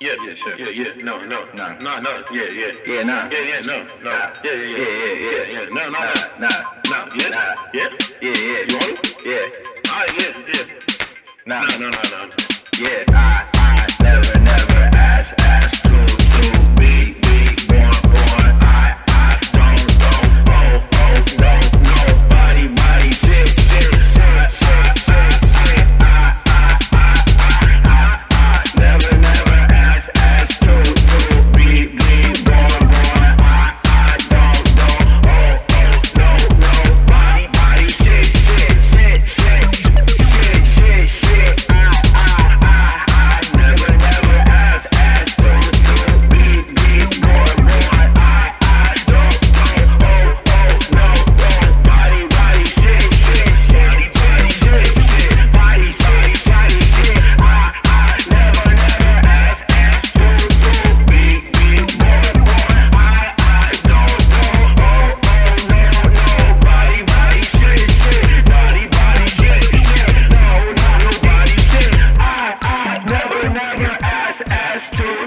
Yeah, yeah, sure. Yeah, yeah. No, no, no, no, no. Yeah, yeah. Yeah, no. Yeah, yeah, no, no. Yeah, yeah, yeah, yeah, yeah, yeah. No, no, no, no, no. Yeah, yeah, yeah, yeah. You want it? Yeah. All right, yeah, yeah. No, no, no.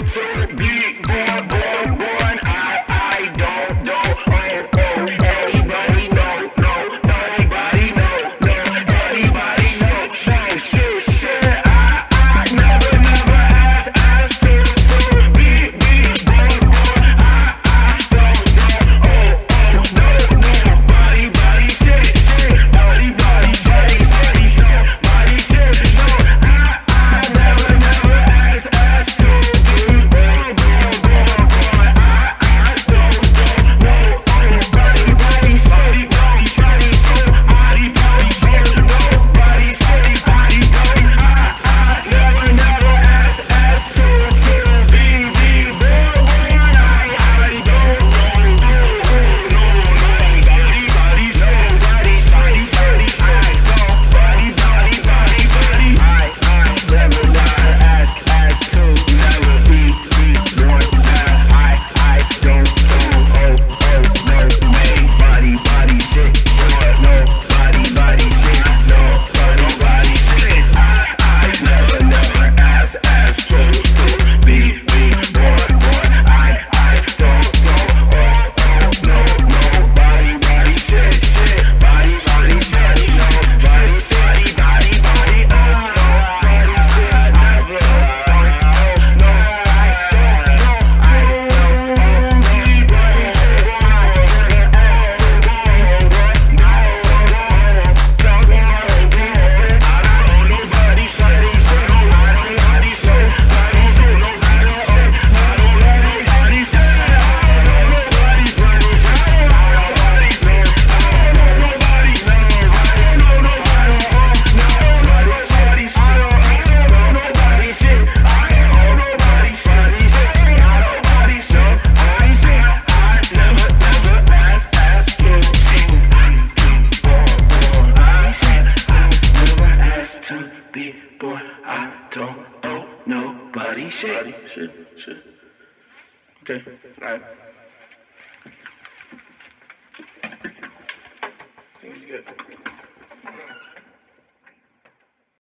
Big boy, boy. Nobody shit. Shit, shit. Okay, alright. I he's good.